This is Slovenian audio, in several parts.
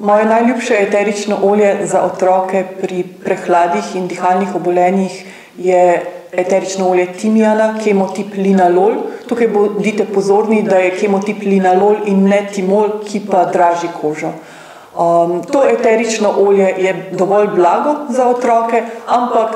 Moje najljubše eterično olje za otroke pri prehladih in dihalnih obolenjih je eterično olje timijana, kemotip linalol. Tukaj bodite pozorni, da je kemotip linalol in ne timol, ki pa draži kožo. Um, to eterično olje je dovolj blago za otroke, ampak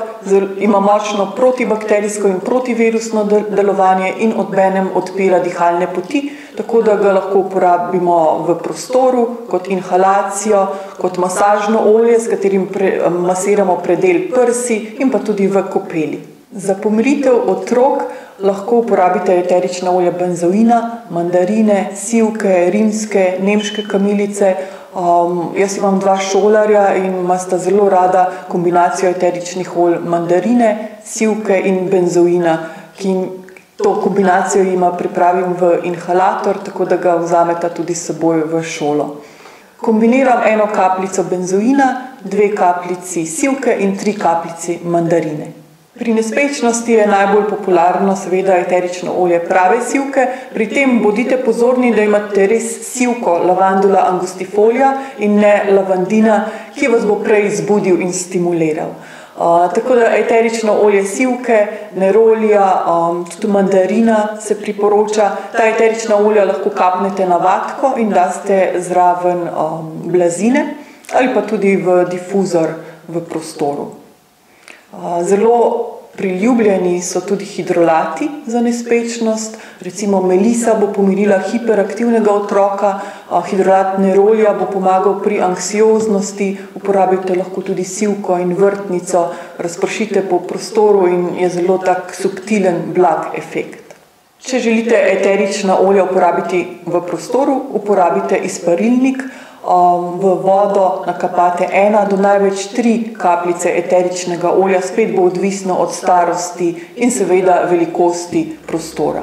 ima močno protibakterijsko in protivirusno delovanje in odbenem odpira dihalne poti, tako da ga lahko uporabimo v prostoru kot inhalacijo, kot masažno olje, s katerim pre, masiramo predel prsi in pa tudi v kopeli. Za pomiritev otrok lahko uporabite eterična olja benzoina, mandarine, sivke, rimske, nemške kamilice. Um, jaz imam dva šolarja in imata zelo rada kombinacijo eteričnih olj mandarine, sivke in benzoina, ki jim to kombinacijo jima pripravim v inhalator, tako da ga vzameta tudi seboj v šolo. Kombiniram eno kapljico benzoina, dve kapljici sivke in tri kapljici mandarine. Pri nespečnosti je najbolj popularno seveda eterično olje prave sivke, pri tem bodite pozorni, da imate res sivko lavandula angustifolia in ne lavandina, ki vas bo prej zbudil in stimuliral. Uh, tako da eterično olje sivke, nerolija, um, tudi mandarina se priporoča. Ta eterična olja lahko kapnete na vatko in daste zraven um, blazine ali pa tudi v difuzor v prostoru. Zelo priljubljeni so tudi hidrolati za nespečnost, recimo Melisa bo pomirila hiperaktivnega otroka, hidrolat Nerolja bo pomagal pri anksioznosti, uporabite lahko tudi sivko in vrtnico, razpršite po prostoru in je zelo tak subtilen, blag efekt. Če želite eterična olja uporabiti v prostoru, uporabite izparilnik, um, v vodo nakapate ena do največ tri kapljice eteričnega olja, spet bo odvisno od starosti in seveda velikosti prostora.